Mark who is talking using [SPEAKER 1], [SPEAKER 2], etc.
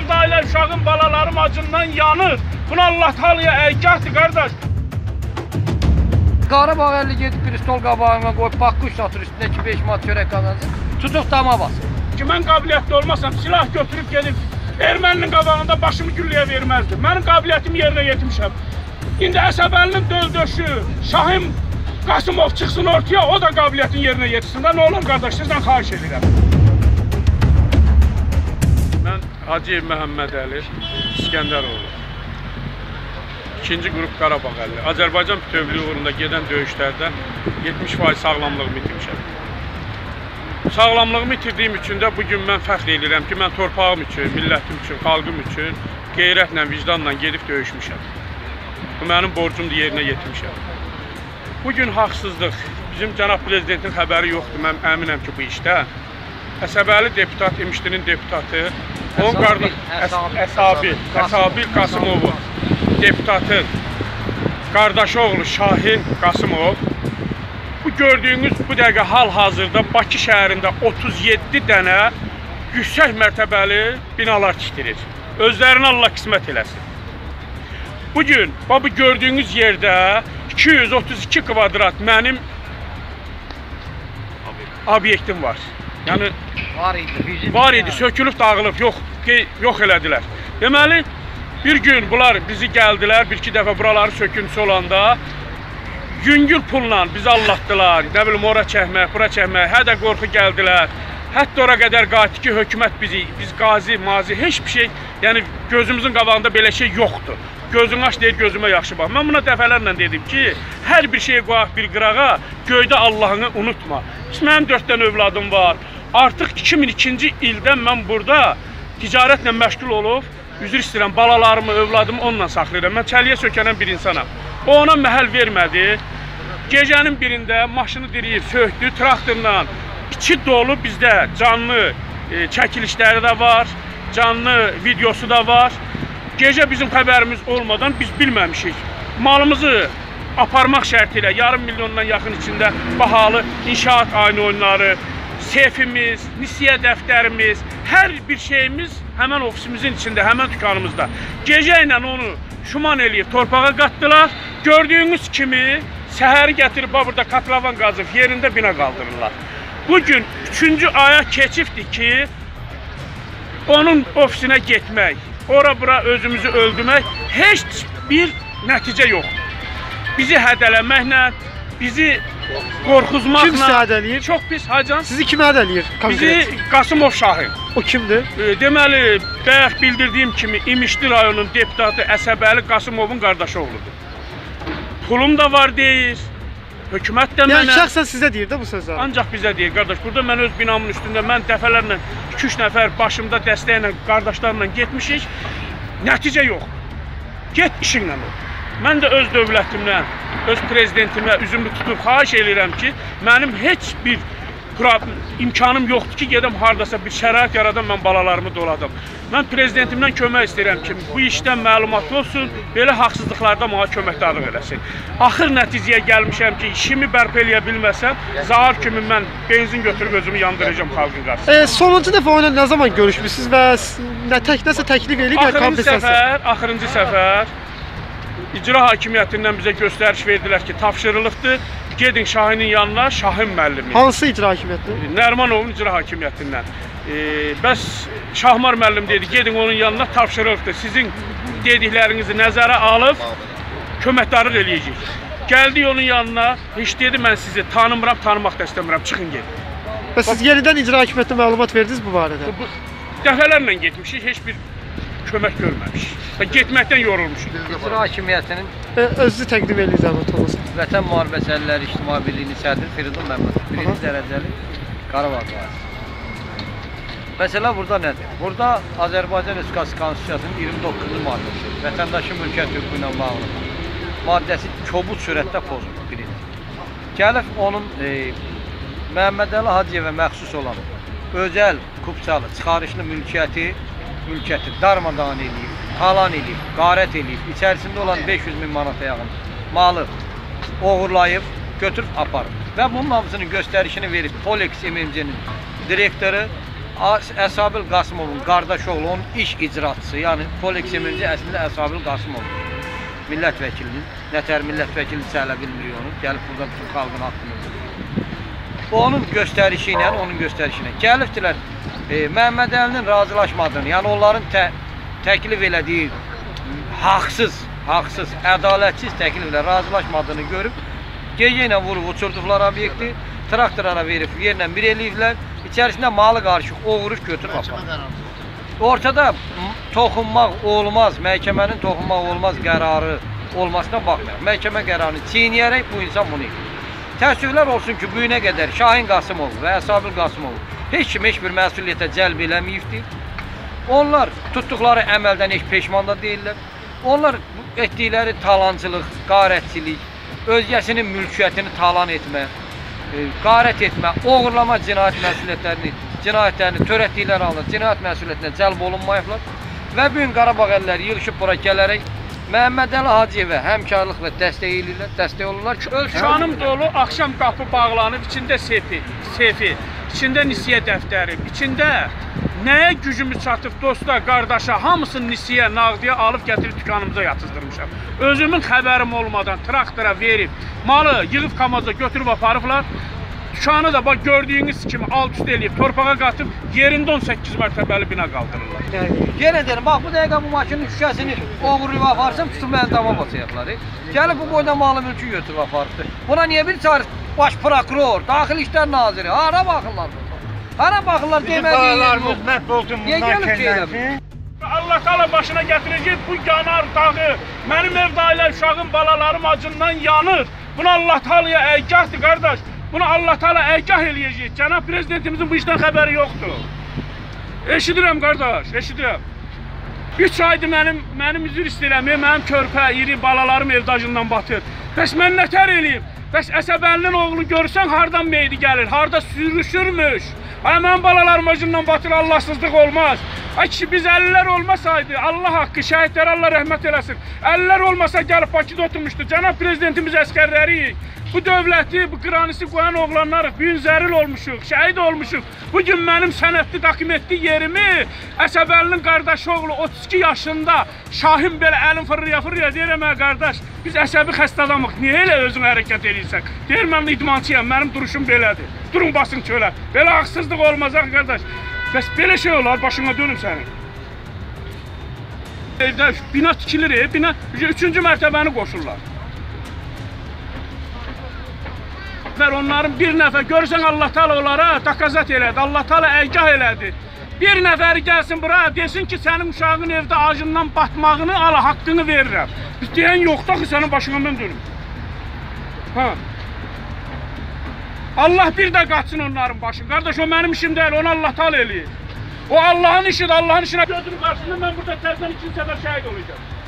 [SPEAKER 1] Mənim evdə ailə uşağım, balalarım acından yanır. Buna Allah Taala'ya əygahdır qardaş.
[SPEAKER 2] Qarabağ 50 gedib bir stol qabağına qoyub bakkuş satır üstünə 2-5 manat çörək qazansın. Tutuq dama basır.
[SPEAKER 1] Ki mən qabiliyyətli olmasam silah götürüb gedib erməninin qabağında başımı gülləyə verməzdim. Mənim qabiliyyətimi yerinə yetirmişəm. İndi Əsəbəlinin döldöşü, Şahim Qasımov çıxsın ortaya, o da qabiliyyətin yerinə yetirsin. də. Nə olur qardaş, sizdən xahiş edirəm. Hacıyev Məhəmməd Əli İskəndəroğlu. İkinci qrup Qarabağ əlli. Azərbaycan bütövlüyü uğrunda gedən döyüşlərdə 70% sağlamlığımı itirmişəm. Sağlamlığımı itirdiyim üçün də bu gün mən fəxr edirəm ki, mən torpağım üçün, millətim üçün, xalqım üçün qeyrətlə, vicdanla gedib döyüşmüşəm. Bu mənim borcumdur, yerinə yetirmişəm. Bu gün haqsızlıq. Bizim cənab prezidentin xəbəri yoxdur. Mən əminəm ki, bu işdə. Əsəbəli deputat, İmişdinin deputatı, onun qardaş
[SPEAKER 2] Əsabil,
[SPEAKER 1] Əsabil,
[SPEAKER 2] Qasım-
[SPEAKER 1] Əsabil Qasımovun deputatın qardaşı oğlu Şahin Qasımov bu gördüyünüz bu dəqiqə hal-hazırda Bakı şəhərində 37 dənə yüksək mərtəbəli binalar tikdirir. Özlərinə Allah qismət eləsin. Bu gün bax bu gördüyünüz yerdə 232 kvadrat mənim obyektim var. Yəni
[SPEAKER 2] Var idi.
[SPEAKER 1] var idi, sökülüb dağılıb, yox, yox elədilər. Deməli, bir gün bunlar bizi gəldilər, bir-iki dəfə buraları söküntüsü olanda yüngül pulla bizi allatdılar. Nə bilim ora çəkmək, bura çəkmək, hədə qorxu gəldilər. Hətta ora qədər qayıtdı ki, hökumət bizi, biz qazi, mazi, heç bir şey, yəni gözümüzün qabağında belə şey yoxdur. Gözün aç deyir, gözümə yaxşı bax. Mən buna dəfələrlə dedim ki, hər bir şeyi qoyaq bir qırağa, göydə Allahını unutma. Mənim 4 dənə övladım var. Artıq 2002-ci ildən mən burada ticarətlə məşğul olub, üzr istəyirəm, balalarımı, övladımı onunla saxlayıram. Mən çəliyə sökənən bir insanam. O ona məhəl vermədi. Gecənin birində maşını diriyib, sökdü traktorla. İçi dolu bizdə canlı e, çəkilişləri də var, canlı videosu da var. Gecə bizim xəbərimiz olmadan biz bilməmişik. Malımızı aparmaq şərti ilə yarım milyondan yaxın içində bahalı inşaat ayını oyunları, sefimiz, nisiyə dəftərimiz, hər bir şeyimiz həmən ofisimizin içində, həmən dükanımızda. Gecə ilə onu şuman eləyib torpağa qatdılar. Gördüyünüz kimi səhəri gətirib burada katlavan qazıb yerində bina qaldırırlar. Bu gün 3-cü aya keçibdir ki, onun ofisinə getmək, ora-bura özümüzü öldürmək heç bir nəticə yoxdur. Bizi hədələməklə, bizi qorxuzmaqla
[SPEAKER 3] Kim istifade eləyir?
[SPEAKER 1] Çox pis hacan.
[SPEAKER 3] Sizi kimə əd eləyir?
[SPEAKER 1] Bizi. Qasımov Şahin.
[SPEAKER 3] O kimdir?
[SPEAKER 1] E, deməli, bayaq bildirdiyim kimi İmişli rayonunun deputatı Əsəbəli Qasımovun qardaşı oğludur. Pulum da var deyir. Hökumət də
[SPEAKER 3] Yəni
[SPEAKER 1] mənə
[SPEAKER 3] şəxsən sizə deyir də bu sözləri.
[SPEAKER 1] ancaq bizə deyir qardaş. Burada mən öz binamın üstündə mən dəfələrlə 2-3 nəfər başımda dəstəklə qardaşlarla getmişik. Nəticə yox. Get işinlə ol. Mən də öz dövlətimdən, öz prezidentimə üzümü tutub xahiş edirəm ki, mənim heç bir imkanım yoxdur ki, gedəm hardasa bir şərait yaradam, mən balalarımı doladım. Mən prezidentimdən kömək istəyirəm ki, bu işdən məlumatlı olsun, belə haqsızlıqlarda mənə köməkdarlıq eləsin. Axır nəticəyə gəlmişəm ki, işimi bərpa eləyə bilməsəm, zahar kimi mən benzin götürüb özümü yandıracağam xalqın qarşısında.
[SPEAKER 3] E, sonuncu dəfə onunla nə zaman görüşmüsüz və nə tək nəsə təklif eləyib
[SPEAKER 1] Axırıncı
[SPEAKER 3] kompensasiya?
[SPEAKER 1] səfər, axırıncı səfər icra hakimiyyətindən bizə göstəriş verdilər ki, tapşırılıbdır. Gedin Şahinin yanına, Şahin müəllimi.
[SPEAKER 3] Hansı icra hakimiyyəti?
[SPEAKER 1] Nərmanovun icra hakimiyyətindən. E, bəs Şahmar müəllim dedi, gedin onun yanına tapşırılıbdır. Sizin dediklərinizi nəzərə alıb köməkdarlıq eləyəcək. Gəldik onun yanına, heç dedi mən sizi tanımıram, tanımaq da istəmirəm, çıxın gedin.
[SPEAKER 3] Və siz yenidən icra hakimiyyətinə məlumat verdiniz bu barədə?
[SPEAKER 1] Bu dəfələrlə getmişik, heç bir kömək görməmişik. Və getməkdən yorulmuşuq.
[SPEAKER 2] İcra hakimiyyətinin
[SPEAKER 3] E, özünüzü təqdim edin zəhmət olmasın.
[SPEAKER 2] Vətən müharibəçiləri İctimai Birliyinin sədri Firidun Məmmədov. Birinci dərəcəli Qarabağ valisi. Məsələ burada nədir? Burada Azərbaycan Respublikası Konstitusiyasının 29-cu maddəsi vətəndaşın mülkiyyət hüququ ilə bağlı maddəsi kobud sürətdə pozulur birinci. Gəlib onun e, Məhəmməd Əli Hacıyevə məxsus olan özəl kupçalı çıxarışlı mülkiyyəti mülkiyyəti darmadağın eləyib, talan eləyib, qarət eləyib, içərisində olan 500 min manata yaxın malı oğurlayıb, götürüb aparıb. Və bunun hamısının göstərişini verib Polex MMC-nin direktoru Əsabil Qasımovun qardaş oğlu, onun iş icraçısı, yəni Poleks Emirci əslində Əsabil Qasımov. Millət vəkilinin, nətər millət vəkili sələ bilmirik onu. Gəlib burada bütün xalqın haqqını. Onun göstərişi ilə, onun göstərişi ilə gəlibdilər. E, Məhəmməd Əlinin razılaşmadığını, yəni onların tə, təklif elədiyi haqsız, haqsız, ədalətsiz təkliflə razılaşmadığını görüb gecə ilə vurub uçurduqları obyekti traktorlara verib yerlə bir eləyiblər. İçərisində malı qarışıq, oğuruş götürüb aparıb. Ortada toxunmaq olmaz, məhkəmənin toxunmaq olmaz qərarı olmasına baxmayaraq, məhkəmə qərarını çiynəyərək bu insan bunu edir. Təəssüflər olsun ki, bu günə qədər Şahin Qasımov və Əsabil Qasımov heç kim heç bir məsuliyyətə cəlb eləməyibdir. Onlar tutduqları əməldən heç peşman da deyirlər. Onlar etdikləri talancılıq, qarətçilik, özgəsinin mülkiyyətini talan etmə, e, qarət etmə, oğurlama cinayət məsuliyyətlərini, cinayətlərini törətdikləri halda cinayət məsuliyyətinə cəlb olunmayıblar. Və bu gün Qarabağ əlləri yığışıb bura gələrək Məhəmməd Əli Hacıyevə həmkarlıq və dəstək eləyirlər, dəstək olurlar ki,
[SPEAKER 1] Ölçanım dolu, axşam qapı bağlanıb, içində sefi, sefi, içində nisiyə dəftəri, içində nəyə gücümüz çatıb dosta, qardaşa, hamısını nisiyə, nağdiyə alıb gətirib dükanımıza yatızdırmışam. Özümün xəbərim olmadan traktora verib, malı yığıb kamaza götürüb aparıblar. Dükanı da bax gördüyünüz kimi alt üst eləyib, torpağa qatıb yerində 18 mərtəbəli bina qaldırırlar.
[SPEAKER 2] Yenə deyirəm, bax bu dəqiqə bu maşının şüşəsini oğurlayıb aparsam, tutub məni dama basacaqlar. Gəlib bu boyda malı mülkü götürüb aparıbdı. Buna niyə bir çağır baş prokuror, daxili işlər naziri, hara baxırlar? Hara baxırlar
[SPEAKER 4] Bizim
[SPEAKER 2] demədiyi yer
[SPEAKER 4] balalarımız
[SPEAKER 2] yox.
[SPEAKER 4] məhv olsun bundan
[SPEAKER 2] gəlib ki elə
[SPEAKER 4] şeylərsin.
[SPEAKER 1] Allah Taala başına gətirəcək bu yanar dağı. Mənim evdə ailə uşağım, balalarım acından yanır. Buna Allah Taala'ya əygahdır qardaş. Bunu Allah Taala əygah eləyəcək. Cənab prezidentimizin bu işdən xəbəri yoxdur. Eşidirəm qardaş, eşidirəm. 3 aydır mənim mənim üzr istəyirəm, mənim körpə, iri balalarım evdajından batır. Bəs mən nətər eləyim? Bəs Əsəbəlinin oğlu görsən hardan meydi gəlir, harda sürüşürmüş. Ay mənim balalarım acından batır, Allahsızlıq olmaz. Ay kişi biz əllər olmasaydı, Allah haqqı, şəhidlərə Allah rəhmət eləsin. Əllər olmasa gəlib Bakıda oturmuşdu. Cənab prezidentimiz əskərləri, bu dövləti, bu qranisi qoyan oğlanlarıq, bu gün zəril olmuşuq, şəhid olmuşuq. Bu gün mənim sənədli dokumentli yerimi Əsəbəlinin qardaşı oğlu 32 yaşında Şahin belə əlin fırrıya fırrıya deyirəm hə qardaş. Biz əsəbi xəstə adamıq. Niyə elə özün hərəkət edirsən? Deyir mən idmançıyam, mənim duruşum belədir. Durun basın çölə. Belə haqsızlıq olmaz ha qardaş. Bəs belə şey olar, başına dönüm sənin. Evdə bina tikilir, bina 3-cü mərtəbəni qoşurlar. Nəfər onların bir nəfər görürsən Allah Taala onlara takazat elədi. Allah Taala əygah elədi. Bir nəfəri gəlsin bura desin ki, sənin uşağın evdə acından batmağını al, haqqını verirəm. Biz deyən yoxdur ki, sənin başına mən dönüm. Ha. Allah bir də qaçsın onların başı. Qardaş o mənim işim deyil, onu Allah Taala eləyir. O Allahın işidir, Allahın işinə gözünün qarşısında mən burada təzdən ikinci səfər şəhid olacağam.